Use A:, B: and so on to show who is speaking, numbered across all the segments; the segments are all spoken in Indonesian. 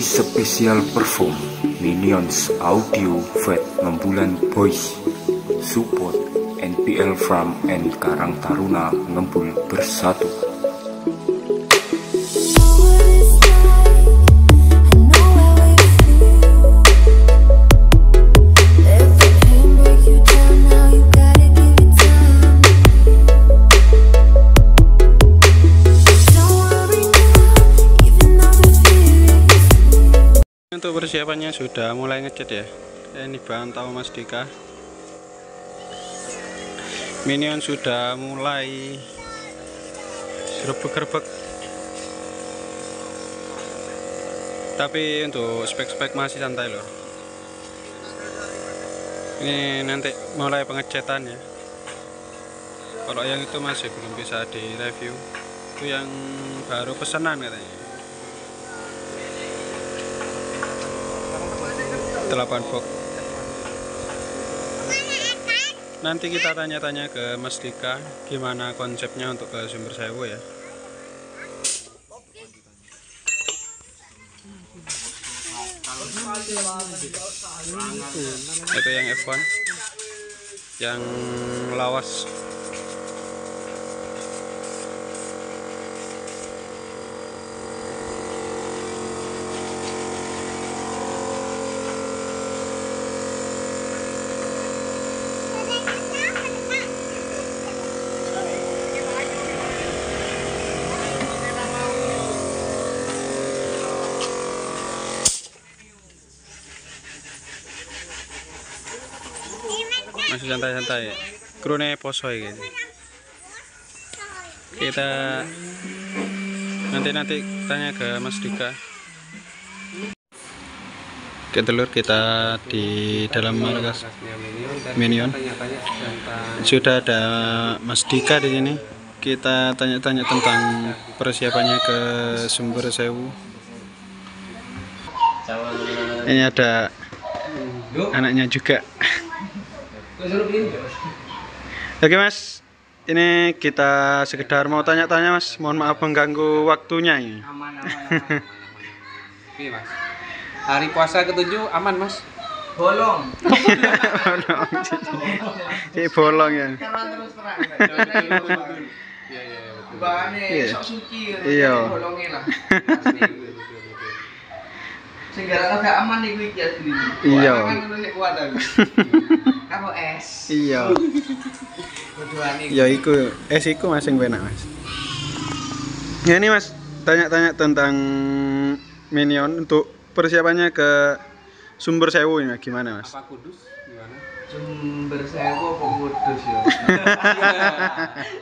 A: special perform Minions Audio Vet Ngembulan Boys. Support NPL from and Karang Taruna Ngembul Bersatu
B: Untuk persiapannya sudah mulai ngecat ya. Ini bahan tahu Mas Dika. Minion sudah mulai gerbek-gerbek. Tapi untuk spek-spek masih santai loh. Ini nanti mulai pengecetan ya. Kalau yang itu masih belum bisa direview. Itu yang baru pesanan katanya. 8 box nanti kita tanya-tanya ke Mas Dika gimana konsepnya untuk ke sumber sewu ya? Itu yang F1 yang lawas masih santai-santai. Krune poso gitu kita nanti nanti tanya ke Mas Dika. Oke telur kita di dalam markas Minion. Sudah ada Mas Dika di sini. Kita tanya-tanya tentang persiapannya ke sumber sewu. Ini ada anaknya juga Oke mas, ini kita sekedar mau tanya-tanya mas, mohon maaf mengganggu waktunya ini.
C: aman aman aman Oke, mas. Hari puasa ketujuh aman mas? Bolong.
B: Ini bolong ya.
C: terus terang. Iya iya bahannya
B: Iya.
C: sok suci
B: Iya.
C: bolongnya lah aman iki asli
B: Iya.
C: karo es.
B: Iya, ya iku, es iku masing penak mas. Ya ini mas, tanya-tanya tentang Minion untuk persiapannya ke sumber sewu ini gimana mas?
C: apa kudus sumber sewu apa kudus ya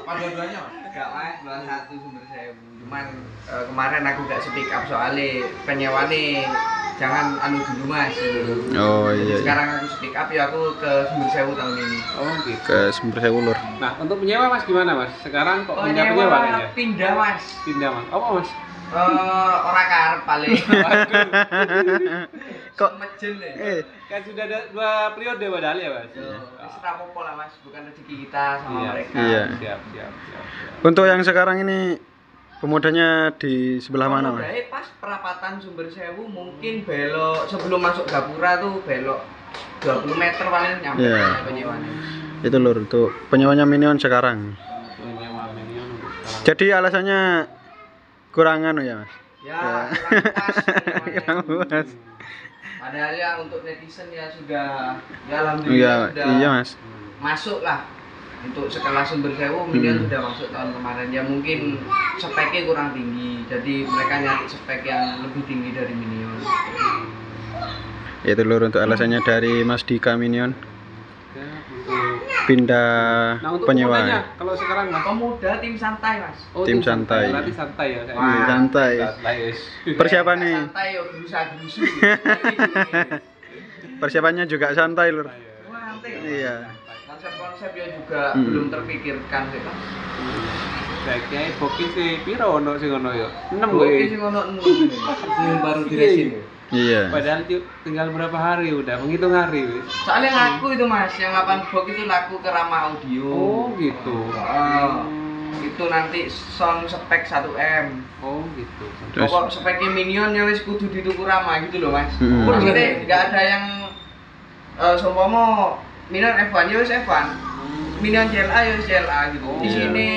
C: apa dua-duanya mas gak mas dua satu sumber sewu cuman eh, kemarin aku gak speak up soalnya penyewane jangan anu dulu mas
B: Oh iya, iya.
C: sekarang aku speak up ya aku ke sumber sewu tahun ini
D: Oh gitu.
B: ke sumber sewu lur.
D: Nah untuk menyewa mas gimana mas? Sekarang kok punya
C: Penyewa
D: penyewa kayaknya?
C: pindah mas
D: Pindah mas. Apa mas?
C: Eh, orang karep paling
B: Kok
C: mejen ya
B: eh
D: Kan sudah ada dua periode padahal ya mas.
C: Serapopo lah mas, bukan rezeki kita sama
D: Iya.
C: mereka
B: Iya.
D: Siap siap siap. siap.
B: untuk yang sekarang ini pemudanya di sebelah mana mas?
C: Pas perapatan sumber sewu mungkin belok sebelum masuk gapura tuh belok 20 meter paling nyampe
B: Iya.
C: penyewanya.
B: Itu lur untuk penyewanya Minion sekarang.
D: Menyewa minion untuk sekarang.
B: Jadi alasannya kurang anu ya mas?
C: Ya, kurang pas penyewanya.
B: Kurang puas.
C: Padahal ya untuk netizen ya sudah ya
B: Iya,
C: alhamdulillah sudah
B: iya mas.
C: masuk lah untuk sekelas sumber sewu minion
B: Hmm.
C: sudah masuk tahun kemarin ya mungkin speknya kurang tinggi jadi mereka nyari spek yang lebih tinggi dari minion
B: Itu lur untuk alasannya dari Mas Dika Minion
D: Ya,
B: pindah
D: Nah untuk
B: penyewa.
D: pemudanya, kalau sekarang mas.
C: pemuda tim santai mas
D: Oh,
B: Tim santai.
D: Berarti santai ya.
C: Wah.
B: Santai.
D: Santai.
B: Persiapan nih.
C: santai yo berusaha gerusu
B: Persiapannya juga santai lur.
C: wah santai
B: Iya.
C: konsep-konsep ya juga
B: Hmm.
C: belum terpikirkan sih kan
D: Kayaknya bokis sih piro ono sing ono ya. 6
C: Oke
D: gue.
C: sih ngono enam ini. yang baru diresin
B: Iya.
D: Padahal ti- tinggal berapa hari udah menghitung hari wis.
C: soalnya laku itu mas yang 8 box itu laku ke Rama Audio
D: Oh gitu.
C: Oh, itu itu nanti sound spek 1M
D: Oh gitu.
B: Terus?
C: pokok speknya minion ya wis kudu dituku rama gitu loh mas
B: Hmm.
C: maksudnya nggak ada yang uh, seumpama minion F1 ya wis F1 minion CLA ya wis CLA gitu
D: Oh.
C: di sini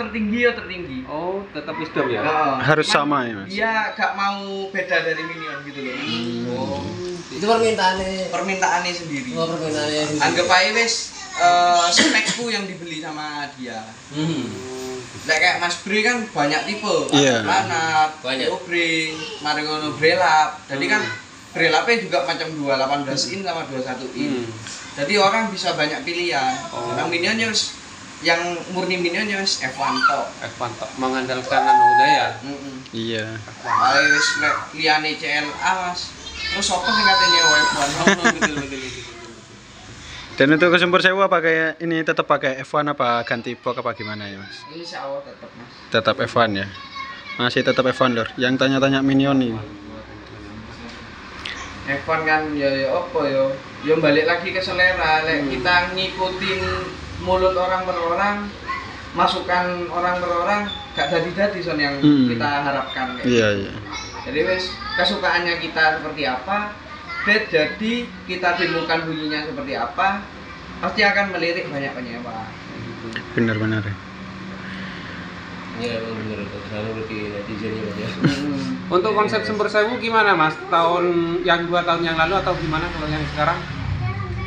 C: tertinggi ya tertinggi
D: Oh tetap wisdom ya.
C: Heeh.
B: Harus
C: Cuman
B: sama ya, Mas?
C: Dia gak mau beda dari minion gitu loh. Oh.
E: itu permintaannya
C: Permintaannya sendiri.
E: oh permintaannya sendiri.
C: Anggap aja wis eh, spekku yang dibeli sama dia.
E: hmm.
C: Lah kayak Mas Bre kan banyak tipe.
B: Iya.
C: Lanat,
E: Banyak.
C: Obring, mari ngono Brelap. Jadi kan Brelapnya juga macam 218 in sama 21 in.
D: Hmm.
C: Jadi orang bisa banyak pilihan.
D: Oh.
C: Yang minion ya wis yang murni minion ya wis F1 tok.
D: F1 tok mengandalkan anu daya.
C: Heeh.
B: Iya.
C: Wis liyane CLA Mas. Terus apa sing katanya F1? Betul betul betul.
B: Dan untuk ke Sumber Sewu apa kayak ini tetap pakai F1 apa ganti box apa gimana ya Mas?
C: Insya Allah tetap Mas.
B: Tetap F1 ya. Masih tetap F1 lor. Yang tanya-tanya minion nih.
C: F1 kan ya ya apa ya? Ya balik lagi ke selera. Lek kita ngikutin mulut orang per orang, masukan orang per orang, gak jadi-jadi son yang
B: Hmm.
C: kita harapkan kayak
B: Iya
C: gitu.
B: iya.
C: Jadi wes kesukaannya kita seperti apa, dan jadi kita demokan bunyinya seperti apa, pasti akan melirik banyak penyewa.
B: Benar-benar. ya.
E: Iya itu selalu netizennya Mas, ya.
C: Hmm.
D: Untuk konsep sumber sewu gimana mas? Tahun yang dua tahun yang lalu atau gimana kalau yang sekarang?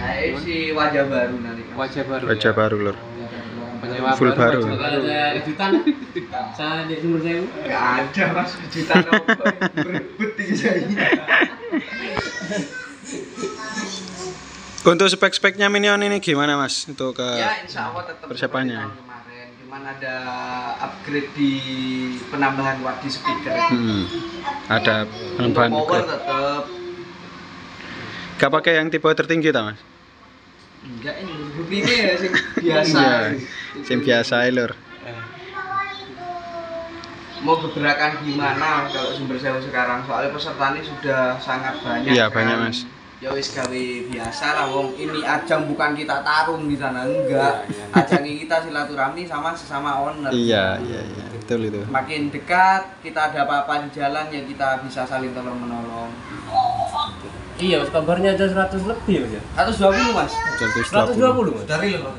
C: Nah, ini si wajah baru nanti.
D: Wajah baru.
B: Wajah
D: ya?
B: baru lor.
D: Penyewa
B: Full baru.
D: wajah
E: Bakal ada kejutan saat di sumber sewu
C: Gak ada mas, juta apa berebut tinggi saya.
B: Untuk spek-speknya minion ini gimana Mas? Untuk ke
C: Ya insya Allah tetap
B: persiapannya.
C: kemarin. Cuman ada upgrade di penambahan watt di speaker.
B: Hmm. Ada
C: Untuk
B: penambahan
C: power tetap
B: Gak pakai yang tipe tertinggi ta Mas?
C: Enggak ini bukti ini ya sing biasa.
B: Iya. Yang biasa ae, lor.
C: Mau gebrakan gimana kalau sumber sewa sekarang? Soalnya pesertanya sudah sangat banyak.
B: Iya,
C: kan.
B: banyak, Mas.
C: Ya wis gawe biasa lah wong ini ajang bukan kita tarung di sana enggak.
B: Iya,
C: Ajang ini kita silaturahmi sama sesama owner.
B: Iya, iya, iya. Betul itu.
C: makin dekat kita ada apa-apa di jalan ya kita bisa saling tolong menolong
E: iya mas kabarnya ada 100 lebih mas ya?
C: 120 mas.
B: 120.
E: 120 mas?
C: Dari lo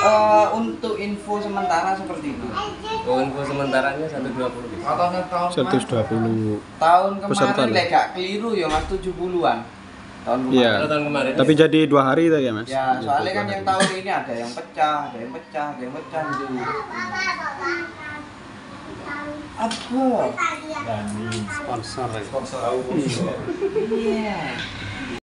C: Eh, untuk info sementara seperti itu.
E: Oh info sementaranya 120 gitu
C: atau tahun kemarin.
B: 120.
C: tahun
B: Peserta
C: kemarin
B: loh.
C: lek gak keliru ya mas 70-an tahun kemarin.
B: Iya.
E: tahun kemarin.
B: Tapi jadi dua hari itu ya Mas?
C: ya soalnya kan yang tahun ini ada yang pecah ada yang pecah ada yang pecah gitu apa
D: Sponsor.
C: iya